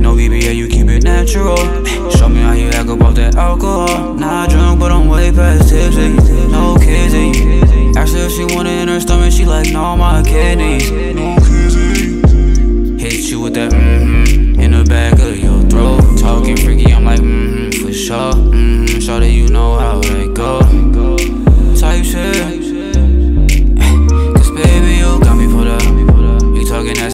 No BBL, you keep it natural. Show me how you act about that alcohol. Not drunk, but I'm way past tipsy. No kizzy. Asked her if she wanted in her stomach, she like, no, my kidneys. No kizzy. Hit you with that mm-hmm in the back of your throat. Talking freaky, I'm like, mm-hmm, for sure. Mm-hmm, sure that you